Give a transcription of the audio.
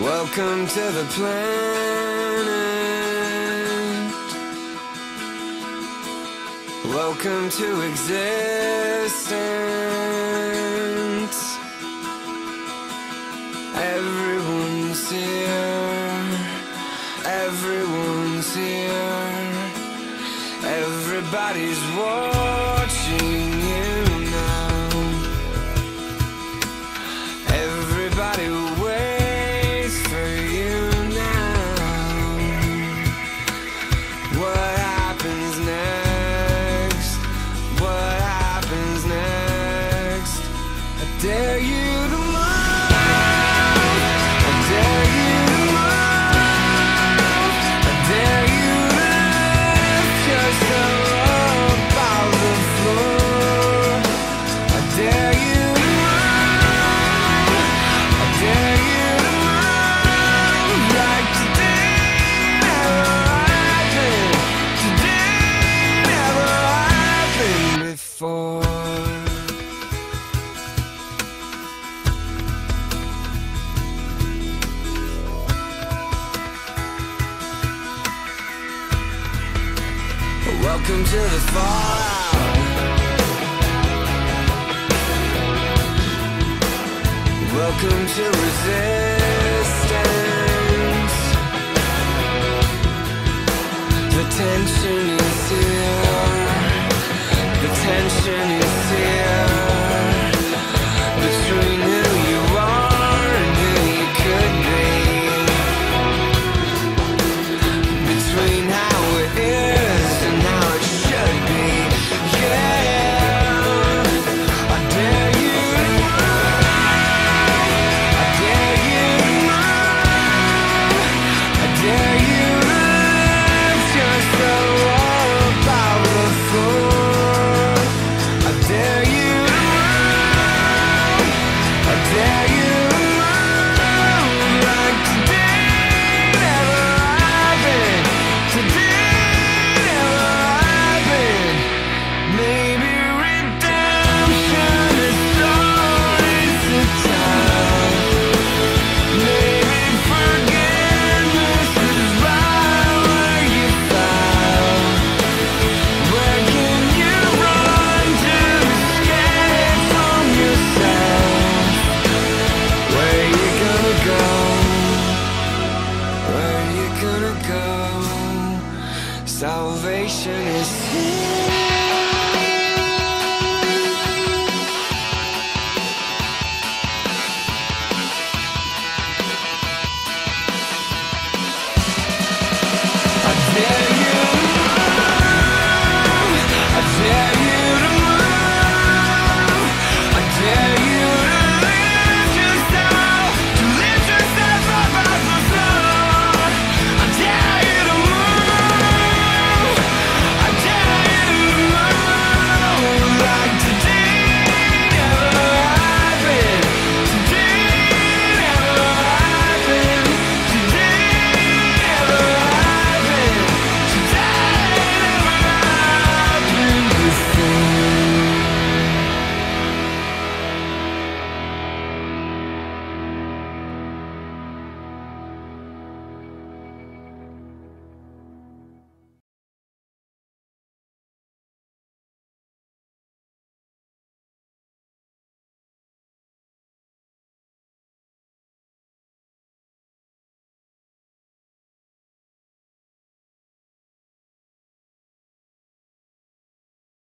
Welcome to the planet. Welcome to existence. Everyone's here. Everyone's here. Everybody's watching. Welcome to the fallout. Welcome to resistance. The tension gonna go. Salvation is here.